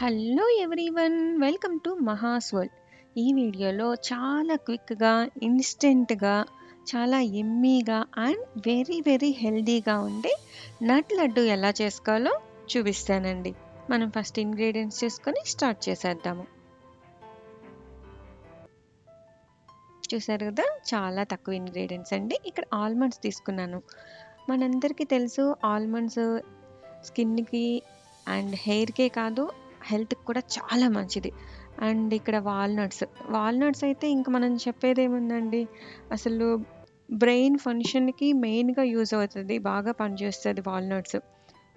Hello everyone welcome to Mahas world ఈ వీడియోలో చాలా క్విక్గా ఇన్స్టెంట్గా చాలా ఎమ్మీగా అండ్ వెరీ వెరీ హెల్దీగా ఉండే నట్ లడ్డు ఎలా చేసుకోవాలో చూపిస్తానండి. మనం ఫస్ట్ ఇంగ్రీడియంట్స్ చేసుకొని స్టార్ట్ చేసేద్దాము. చూసారు కదా చాలా తక్కువ ఇంగ్రీడియంట్స్ అండి. ఇక్కడ ఆల్మండ్స్ తీసుకున్నాను. మనందరికీ తెలుసు ఆల్మండ్స్ స్కిన్కి అండ్ హెయిర్కే కాదు హెల్త్కి కూడా చాలా మంచిది. అండ్ ఇక్కడ వాల్నట్స్. వాల్నట్స్ అయితే ఇంకా మనం చెప్పేది ఏముందండి అసలు బ్రెయిన్ ఫంక్షన్కి మెయిన్గా యూజ్ అవుతుంది బాగా పనిచేస్తుంది వాల్నట్స్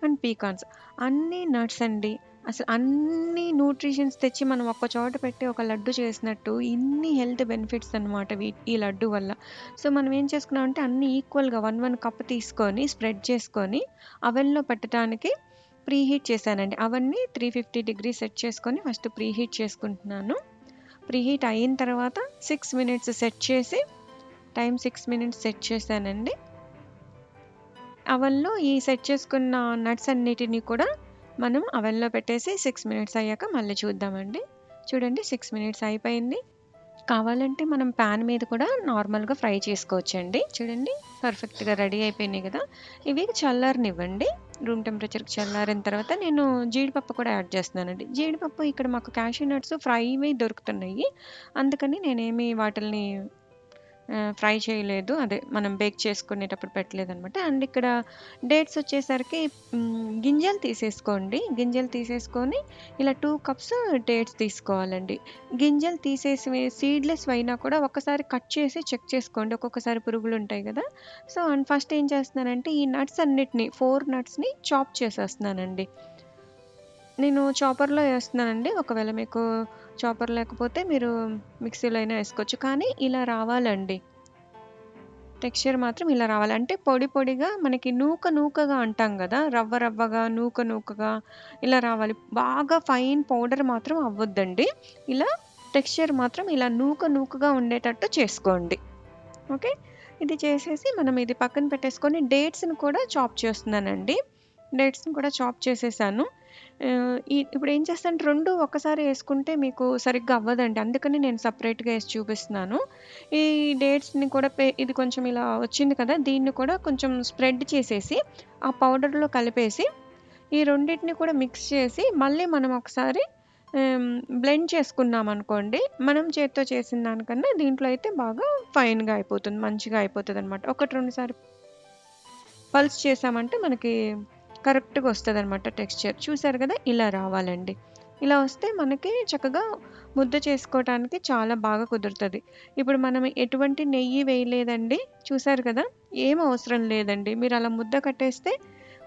అండ్ పీకాన్స్. అన్ని నట్స్ అండి. అసలు అన్ని న్యూట్రిషన్స్ తెచ్చి మనం ఒక్క చోట పెట్టి ఒక లడ్డు చేసినట్టు ఇన్ని హెల్త్ బెనిఫిట్స్ అనమాట ఈ లడ్డు వల్ల. సో మనం ఏం చేసుకున్నామంటే అన్ని ఈక్వల్గా వన్ వన్ కప్ తీసుకొని స్ప్రెడ్ చేసుకొని అవెన్లో పెట్టడానికి ప్రీ హీట్ చేశానండి. అవన్నీ త్రీ ఫిఫ్టీ డిగ్రీ సెట్ చేసుకొని ఫస్ట్ ప్రీ హీట్ చేసుకుంటున్నాను. ప్రీ హీట్ అయిన తర్వాత సిక్స్ మినిట్స్ సెట్ చేసి టైం సిక్స్ మినిట్స్ సెట్ చేశానండి. అవన్లో ఈ సెట్ చేసుకున్న నట్స్ అన్నిటిని కూడా మనం అవెన్లో పెట్టేసి సిక్స్ మినిట్స్ అయ్యాక మళ్ళీ చూద్దామండి. చూడండి సిక్స్ మినిట్స్ అయిపోయింది. కావాలంటే మనం ప్యాన్ మీద కూడా నార్మల్గా ఫ్రై చేసుకోవచ్చండి. చూడండి పర్ఫెక్ట్గా రెడీ అయిపోయినాయి కదా. ఇవి చల్లర్నివ్వండి. రూమ్ టెంపరేచర్కి చల్లారిన తర్వాత నేను జీడిపప్పు కూడా యాడ్ చేస్తున్నానండి. జీడిపప్పు ఇక్కడ మాకు క్యాషూ నట్స్ ఫ్రైవి దొరుకుతున్నాయి. అందుకని నేనేమి వాటిల్ని ఫ్రై చేయలేదు. అదే మనం బేక్ చేసుకునేటప్పుడు పెట్టలేదు అనమాట అండ్ ఇక్కడ డేట్స్ వచ్చేసరికి గింజలు తీసేసుకోండి. గింజలు తీసేసుకొని ఇలా టూ కప్స్ డేట్స్ తీసుకోవాలండి. గింజలు తీసేసి సీడ్లెస్ అయినా కూడా ఒకసారి కట్ చేసి చెక్ చేసుకోండి. ఒక్కొక్కసారి పురుగులు ఉంటాయి కదా. సో అండ్ ఫస్ట్ ఏం చేస్తున్నానంటే ఈ నట్స్ అన్నిటిని ఫోర్ నట్స్ని చాప్ చేసేస్తున్నానండి. నేను చాపర్లో వేస్తున్నానండి. ఒకవేళ మీకు చాపర్ లేకపోతే మీరు మిక్సీలో అయినా వేసుకోవచ్చు. కానీ ఇలా రావాలండి. టెక్స్చర్ మాత్రం ఇలా రావాలి. అంటే పొడి పొడిగా మనకి నూక నూకగా అంటాం కదా రవ్వ రవ్వగా నూక నూకగా ఇలా రావాలి. బాగా ఫైన్ పౌడర్ మాత్రం అవ్వద్దండి. ఇలా టెక్స్చర్ మాత్రం ఇలా నూక నూకగా ఉండేటట్టు చేసుకోండి. ఓకే? ఇది చేసేసి మనం ఇది పక్కన పెట్టేసుకొని డేట్స్ని కూడా చాప్ చేస్తున్నానండి. డేట్స్ని కూడా చాప్ చేసేసాను. ఈ ఇప్పుడు ఏం చేస్తాను రెండు ఒకసారి వేసుకుంటే మీకు సరిగ్గా అవ్వదండి. అందుకని నేను సపరేట్గా వేసి చూపిస్తున్నాను. ఈ డేట్స్ని కూడా ఇది కొంచెం ఇలా వచ్చింది కదా దీన్ని కూడా కొంచెం స్ప్రెడ్ చేసేసి ఆ పౌడర్లో కలిపేసి ఈ రెండింటిని కూడా మిక్స్ చేసి మళ్ళీ మనం ఒకసారి బ్లెండ్ చేసుకున్నాం అనుకోండి మనం చేత్తో చేసిన దానికన్నా దీంట్లో అయితే బాగా ఫైన్గా అయిపోతుంది మంచిగా అయిపోతుంది అనమాట ఒకటి రెండుసారి పల్స్ చేసామంటే మనకి కరెక్ట్గా వస్తుంది అనమాట టెక్స్చర్. చూసారు కదా ఇలా రావాలండి. ఇలా వస్తే మనకి చక్కగా ముద్ద చేసుకోవటానికి చాలా బాగా కుదురుతుంది. ఇప్పుడు మనం ఎటువంటి నెయ్యి వేయలేదండి. చూసారు కదా ఏం అవసరం లేదండి. మీరు అలా ముద్ద కట్టేస్తే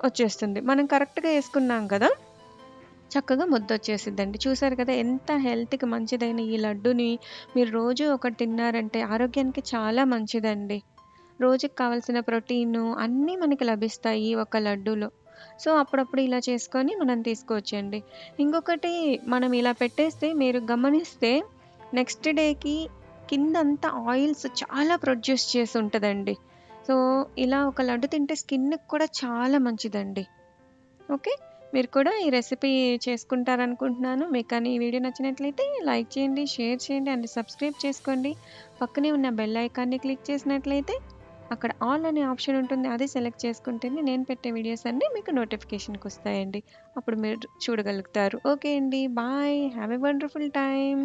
వచ్చేస్తుంది. మనం కరెక్ట్గా వేసుకున్నాం కదా చక్కగా ముద్ద వచ్చేసిద్దండి. చూసారు కదా ఎంత హెల్త్కి మంచిదైన ఈ లడ్డుని మీరు రోజు ఒకటి తిన్నారంటే ఆరోగ్యానికి చాలా మంచిదండి. రోజుకి కావాల్సిన ప్రోటీన్ అన్నీ మనకి లభిస్తాయి ఒక లడ్డూలో. సో అప్పుడప్పుడు ఇలా చేసుకొని మనం తీసుకోవచ్చండి. ఇంకొకటి మనం ఇలా పెట్టేస్తే మీరు గమనిస్తే నెక్స్ట్ డేకి కిందంతా ఆయిల్స్ చాలా ప్రొడ్యూస్ చేసి ఉంటుందండి. సో ఇలా ఒక లడ్డు తింటే స్కిన్కి కూడా చాలా మంచిదండి. ఓకే? మీరు కూడా ఈ రెసిపీ చేసుకుంటారనుకుంటున్నాను. మీకు కానీ ఈ వీడియో నచ్చినట్లయితే లైక్ చేయండి షేర్ చేయండి అండ్ సబ్స్క్రైబ్ చేసుకోండి. పక్కనే ఉన్న బెల్ ఐకాన్ని క్లిక్ చేసినట్లయితే అక్కడ ఆల్ అనే ఆప్షన్ ఉంటుంది. అది సెలెక్ట్ చేసుకుంటేనే నేను పెట్టే వీడియోస్ అన్నీ మీకు నోటిఫికేషన్కి వస్తాయండి. అప్పుడు మీరు చూడగలుగుతారు. ఓకే అండి. Bye. Have a wonderful time